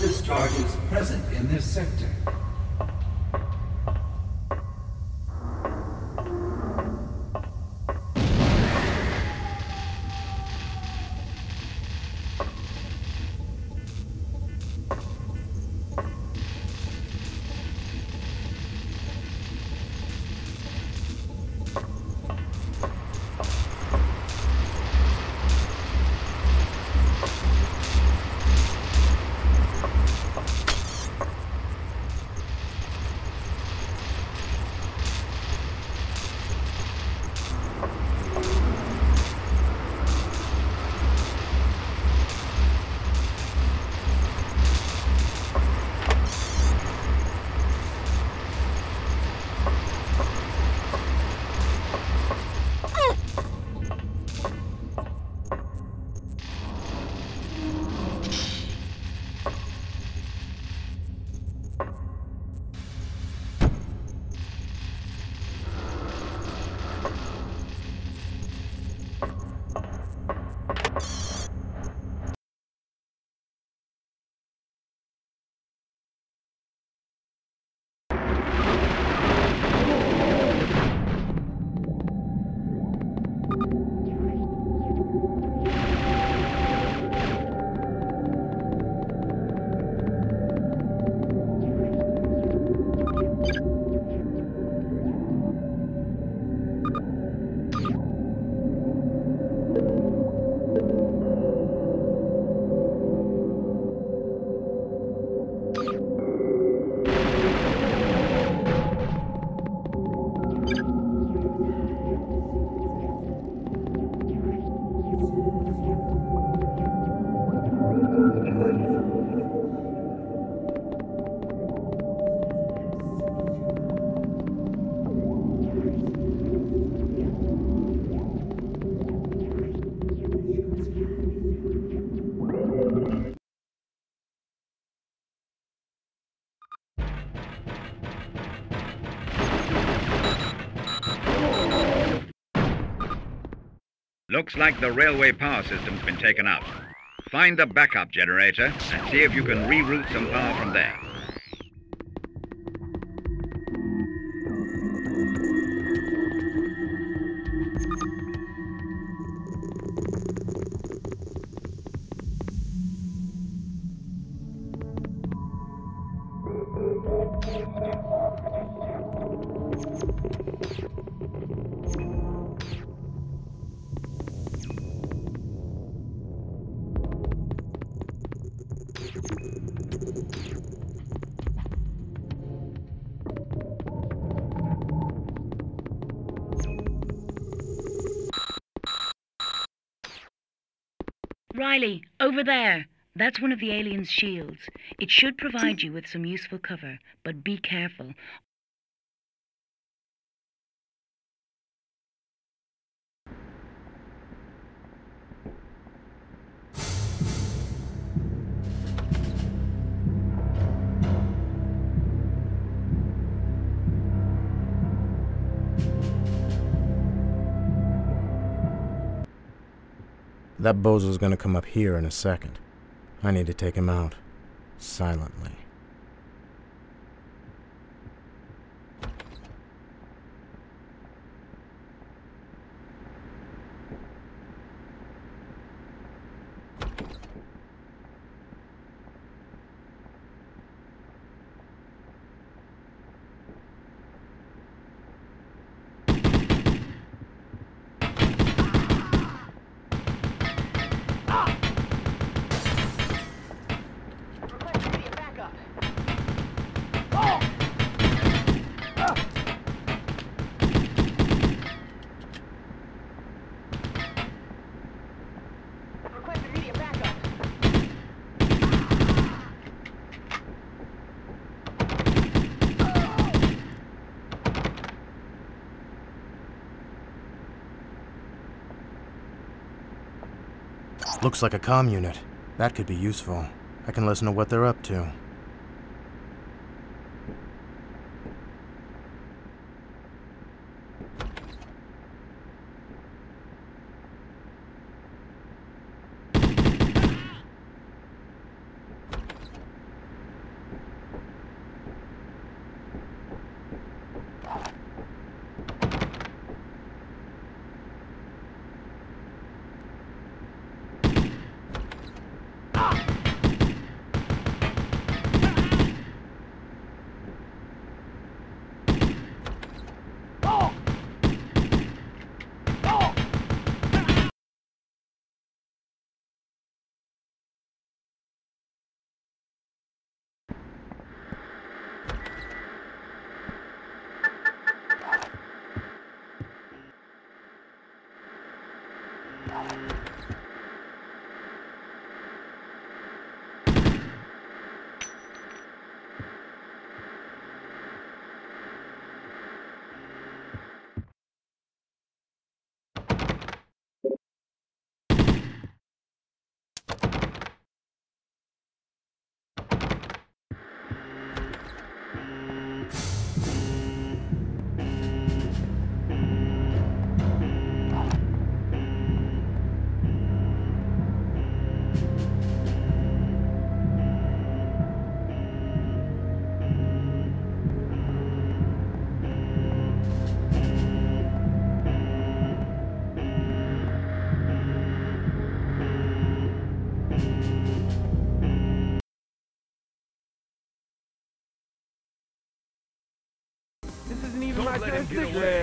discharges present in this sector. you. Looks like the railway power system's been taken out. Find the backup generator and see if you can reroute some power from there. Riley, over there. That's one of the alien's shields. It should provide you with some useful cover, but be careful. That bozo's gonna come up here in a second. I need to take him out. Silently. Looks like a comm unit. That could be useful. I can listen to what they're up to. Even my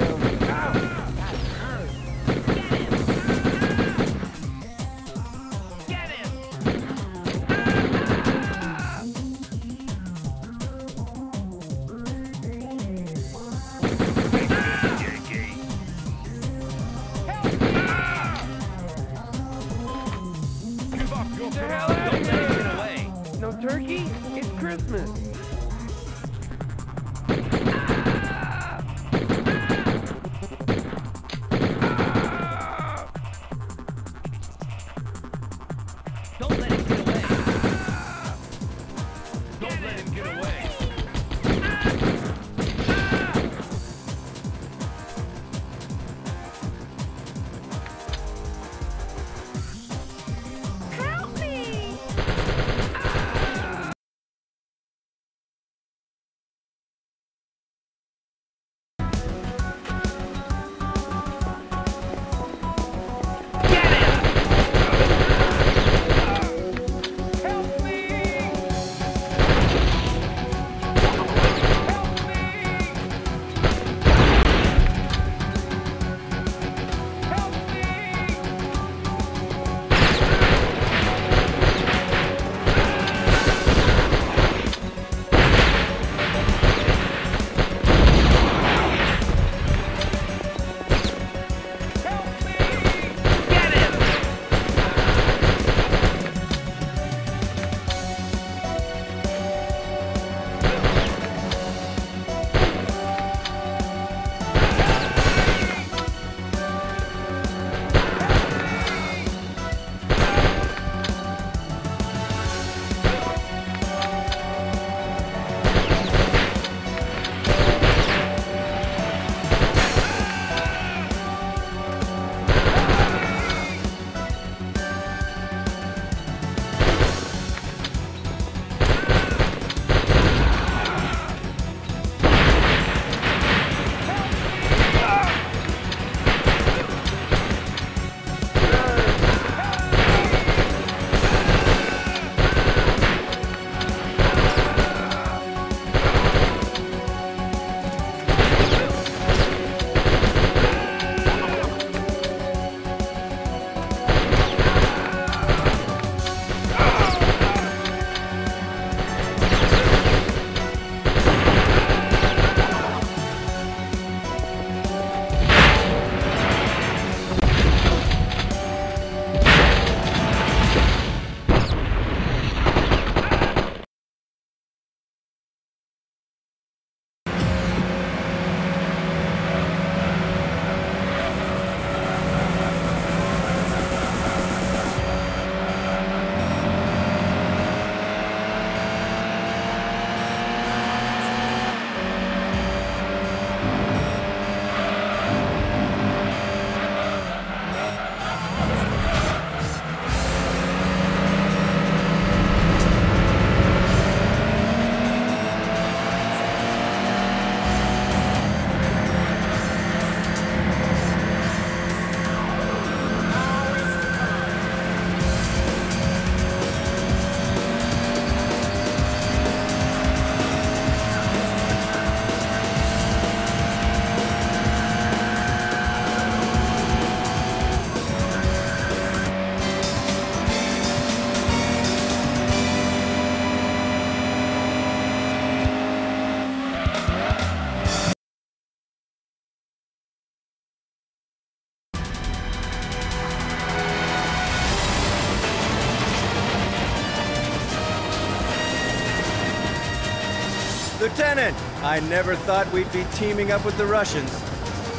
Lieutenant! I never thought we'd be teaming up with the Russians.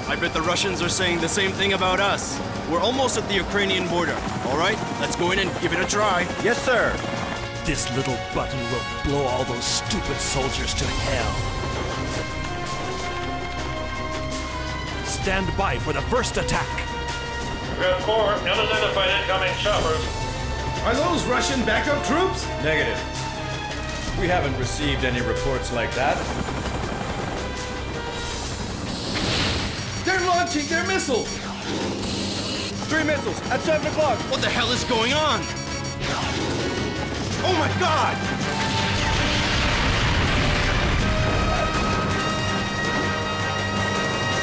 I bet the Russians are saying the same thing about us. We're almost at the Ukrainian border. All right, let's go in and give it a try. Yes, sir. This little button will blow all those stupid soldiers to hell. Stand by for the first attack. Group 4, unidentified incoming choppers. Are those Russian backup troops? Negative. We haven't received any reports like that. They're launching their missiles! Three missiles at 7 o'clock. What the hell is going on? Oh my god!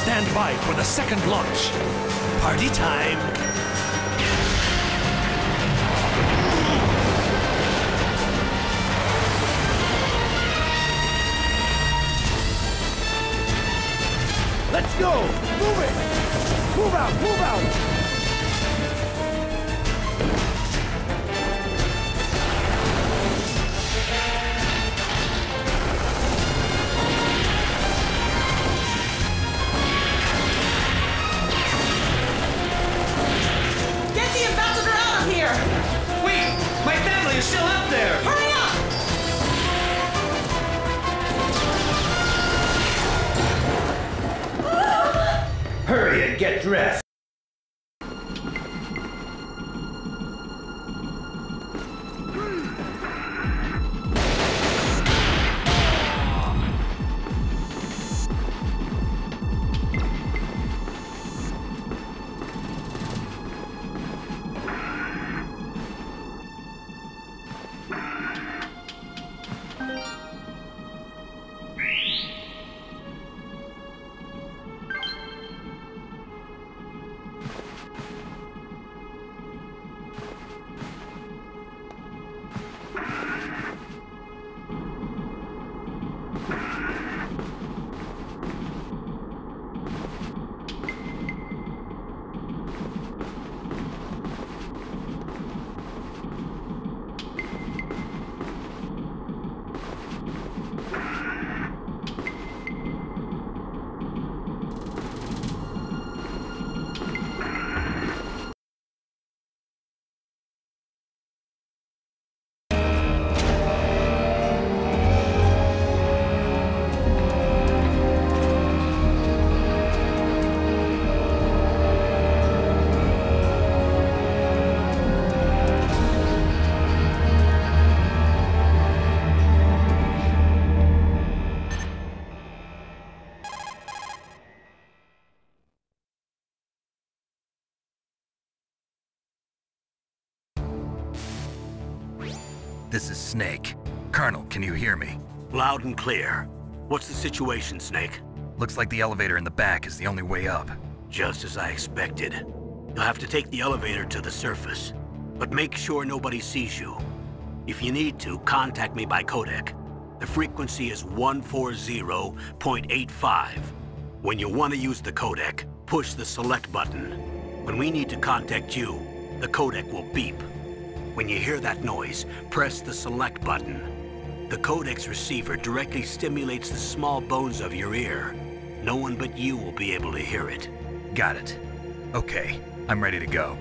Stand by for the second launch. Party time. Let's go! Move it! Move out! Move out! Get the ambassador out of here! Wait! My family is still up there! Hurry get dressed! Snake. Colonel, can you hear me? Loud and clear. What's the situation, Snake? Looks like the elevator in the back is the only way up. Just as I expected. You'll have to take the elevator to the surface. But make sure nobody sees you. If you need to, contact me by codec. The frequency is 140.85. When you want to use the codec, push the select button. When we need to contact you, the codec will beep. When you hear that noise, press the select button. The codec receiver directly stimulates the small bones of your ear. No one but you will be able to hear it. Got it. Okay, I'm ready to go.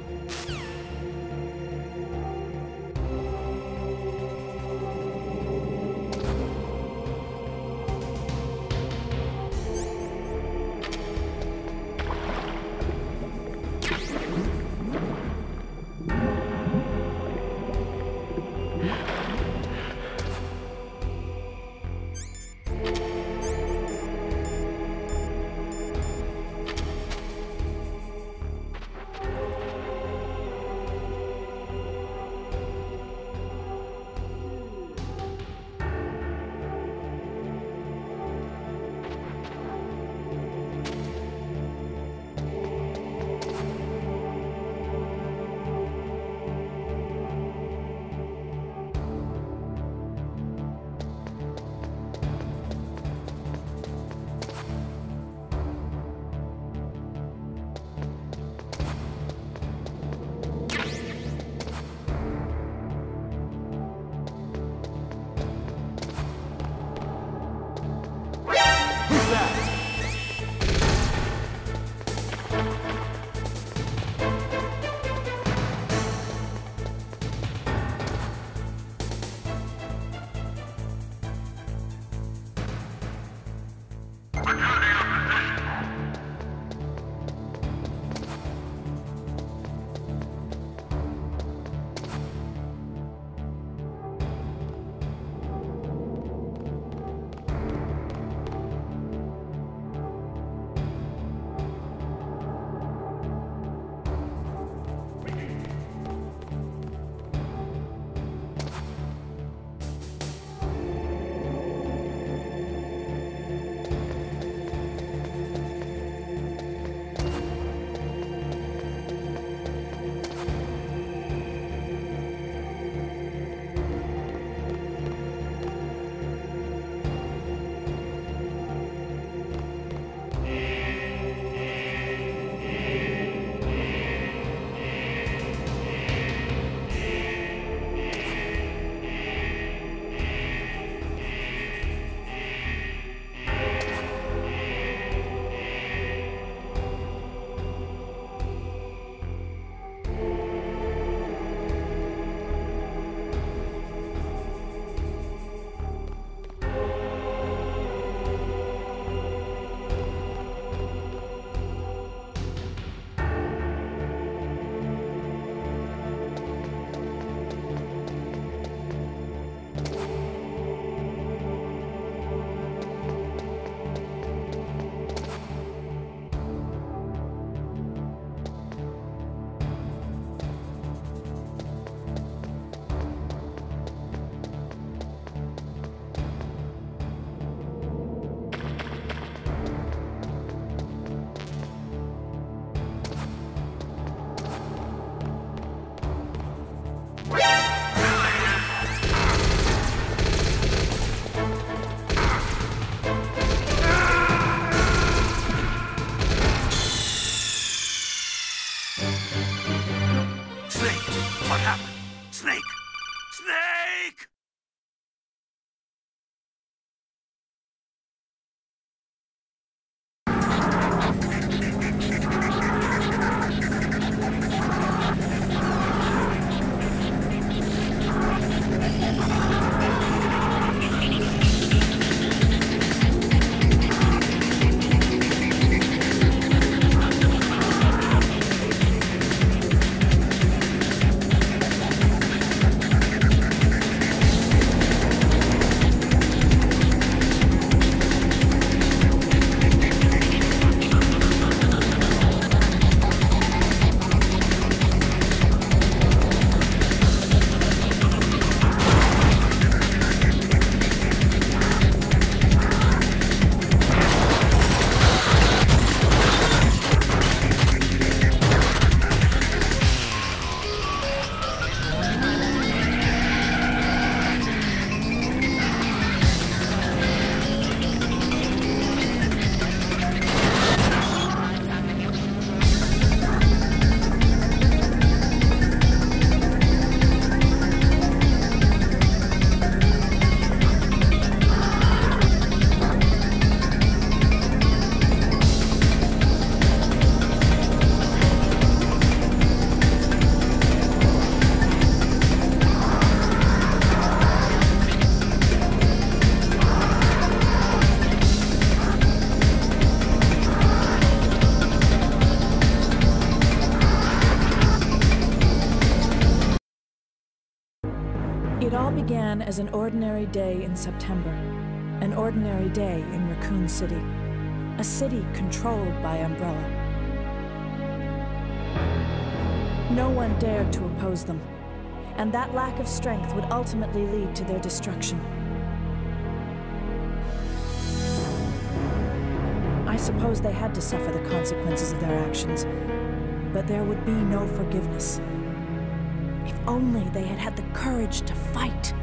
As an ordinary day in September, an ordinary day in Raccoon City, a city controlled by Umbrella. No one dared to oppose them, and that lack of strength would ultimately lead to their destruction. I suppose they had to suffer the consequences of their actions, but there would be no forgiveness. If only they had had the courage to fight.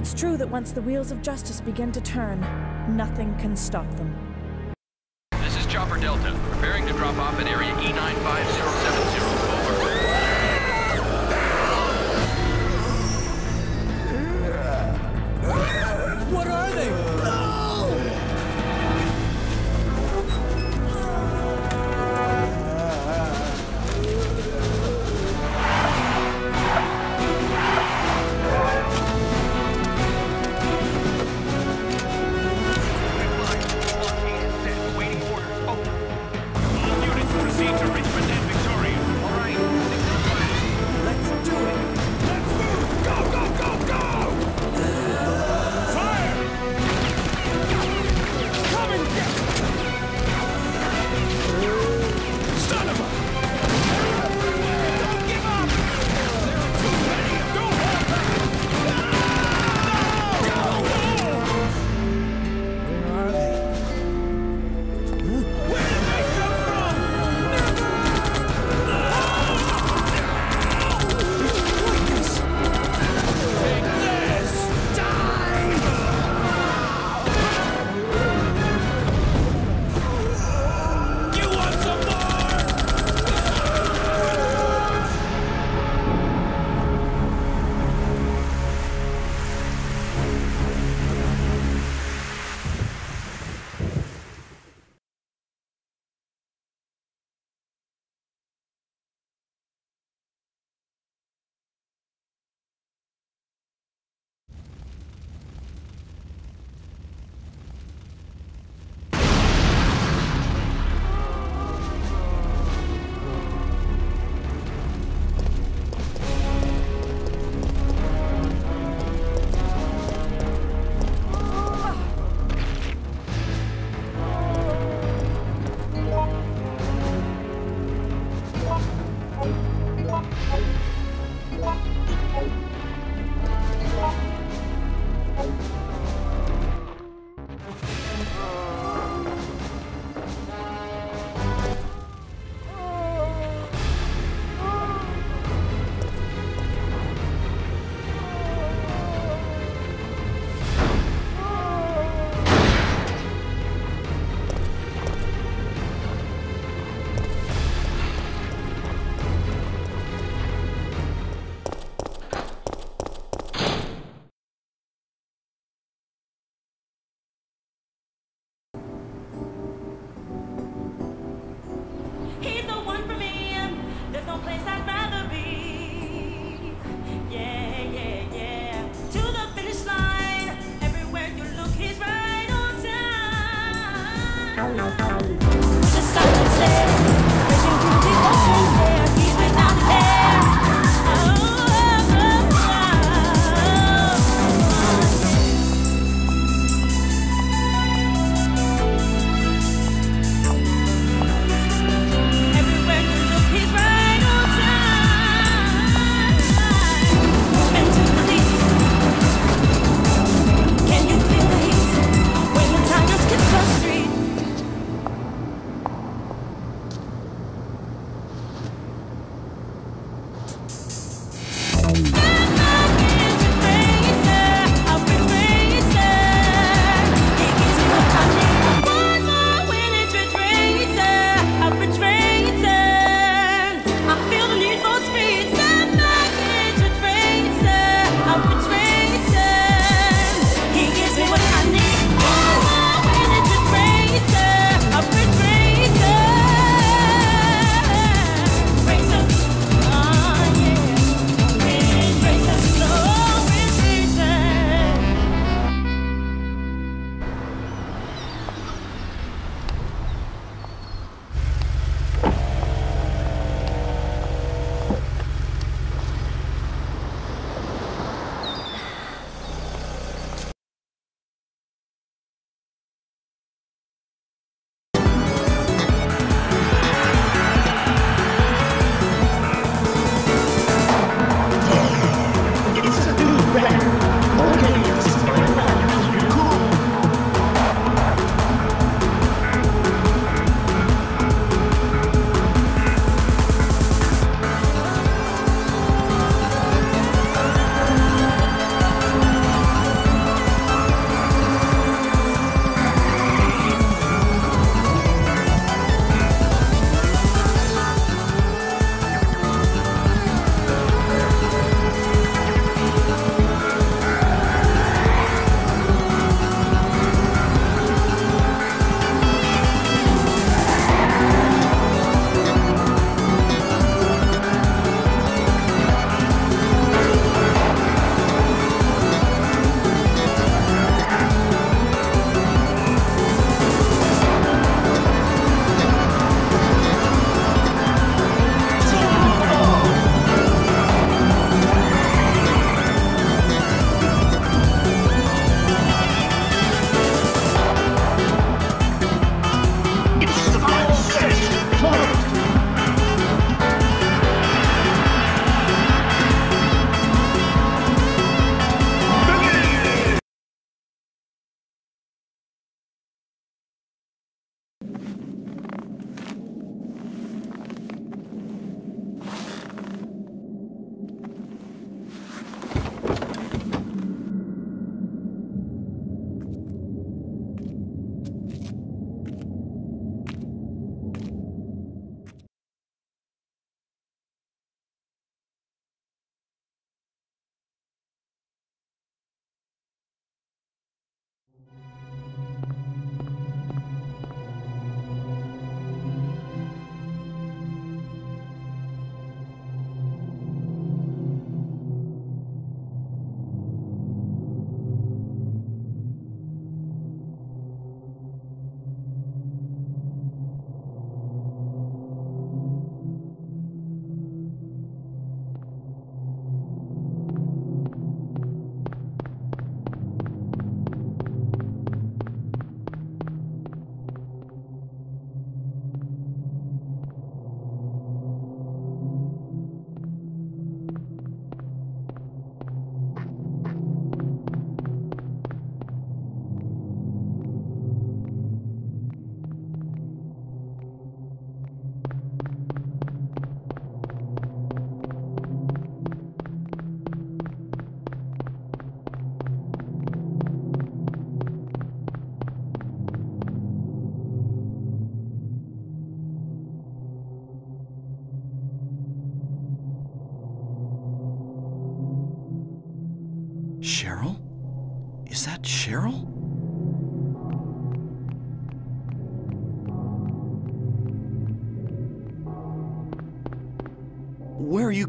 It's true that once the wheels of justice begin to turn, nothing can stop them. This is Chopper Delta, preparing to drop off at area E95070.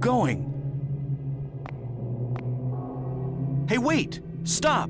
Going? Hey, wait! Stop!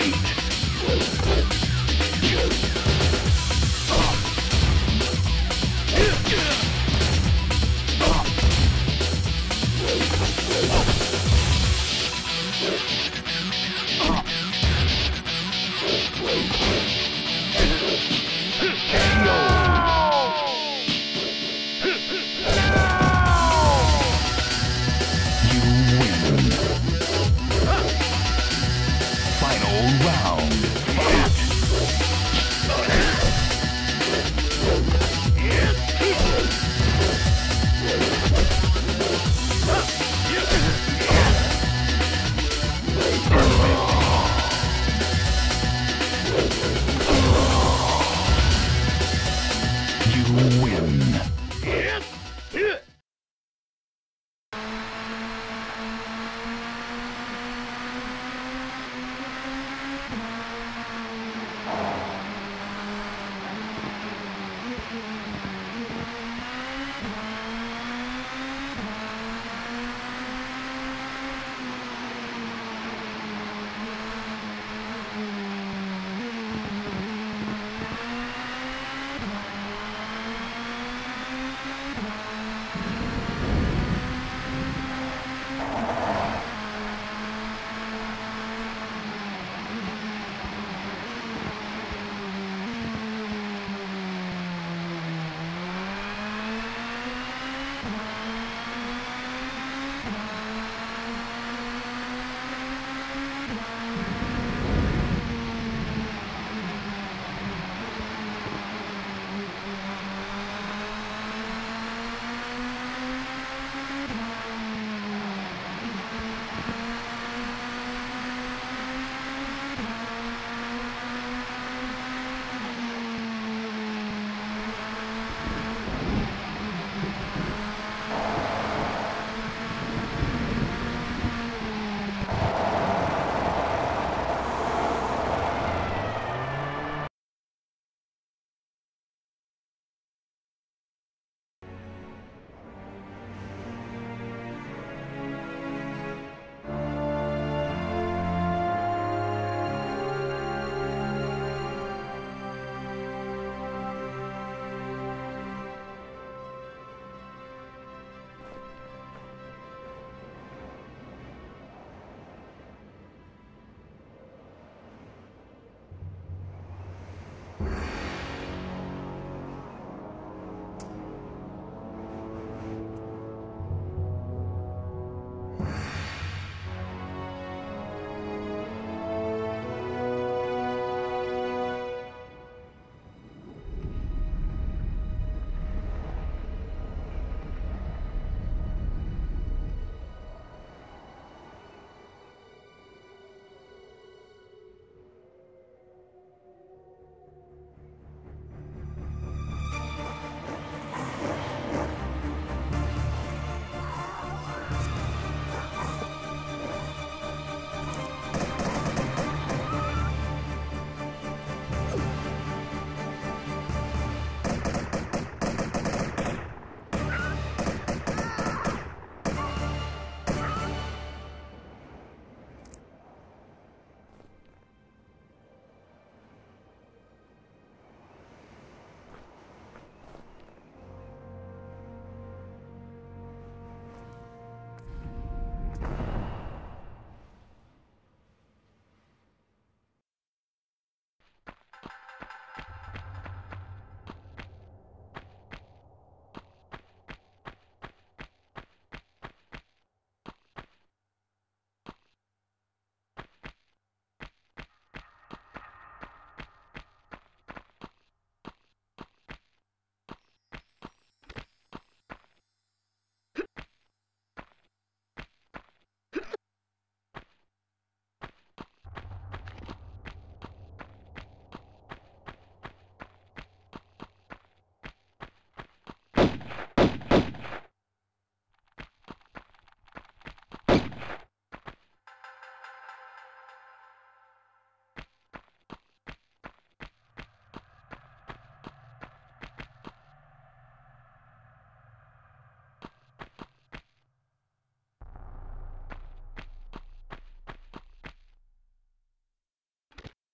Yeah.